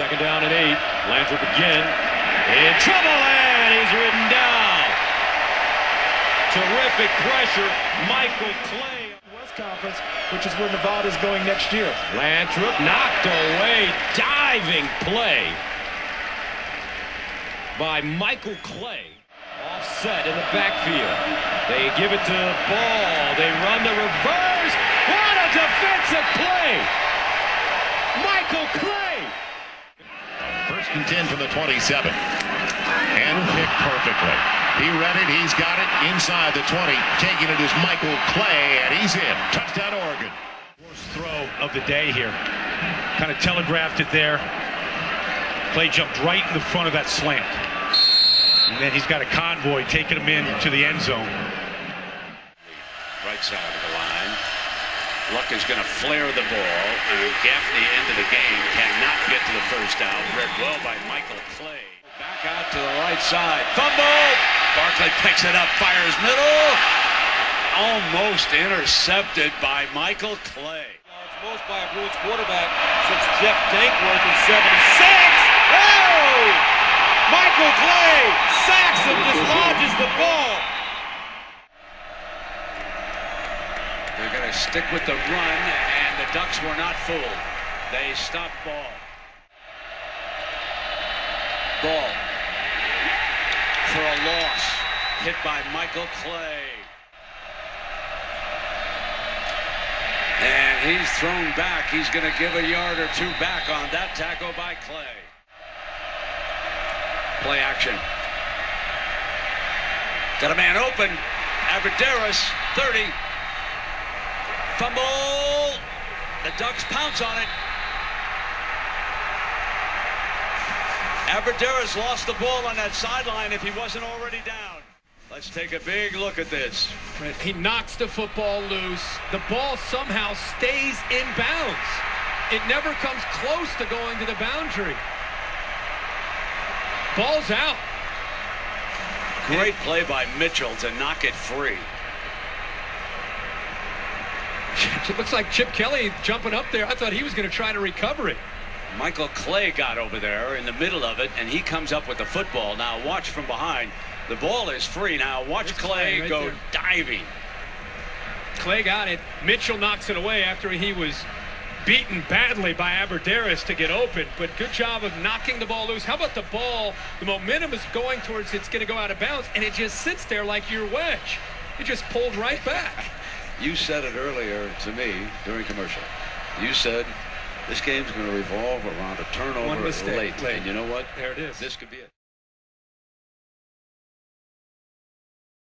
Second down and eight. Lantrip again. In trouble, and he's ridden down. Terrific pressure. Michael Clay. West Conference, which is where Nevada's going next year. Lantrip knocked away. Diving play by Michael Clay. Offset in the backfield. They give it to the Ball. They run the reverse. What a defensive play! Michael Clay. First and 10 from the 27. And picked perfectly. He read it. He's got it inside the 20. Taking it is Michael Clay, and he's in. Touchdown, Oregon. Worst throw of the day here. Kind of telegraphed it there. Clay jumped right in the front of that slant. And then he's got a convoy taking him in to the end zone. Right side of the line. Luck is going to flare the ball. And Gaffney into the end of the game cannot get to the first down. Read well by Michael Clay. Back out to the right side. Fumble. Barkley picks it up. Fires middle. Almost intercepted by Michael Clay. It's most by a Bruins quarterback since Jeff Dankworth in 76. Oh! Michael Clay sacks and dislodges the ball. They're going to stick with the run, and the Ducks were not fooled. They stopped ball. Ball for a loss, hit by Michael Clay. And he's thrown back. He's going to give a yard or two back on that tackle by Clay. Play action. Got a man open. Abbrederis, 30. Fumble. The Ducks pounce on it. Abbrederis lost the ball on that sideline if he wasn't already down. Let's take a big look at this. He knocks the football loose. The ball somehow stays in bounds. It never comes close to going to the boundary. Ball's out. Great play by Mitchell to knock it free. It looks like Chip Kelly jumping up there. I thought he was going to try to recover it. Michael Clay got over there in the middle of it, and he comes up with the football. Now watch from behind. The ball is free. Now watch Clay Clay right go there. diving. Clay got it. Mitchell knocks it away after he was beaten badly by Abbrederis to get open. But good job of knocking the ball loose. How about the ball? The momentum is going towards it's going to go out of bounds, and it just sits there like your wedge. It just pulled right back. You said it earlier to me during commercial. You said this game's going to revolve around a turnover One mistake late. late. And you know what? There it is. This could be it.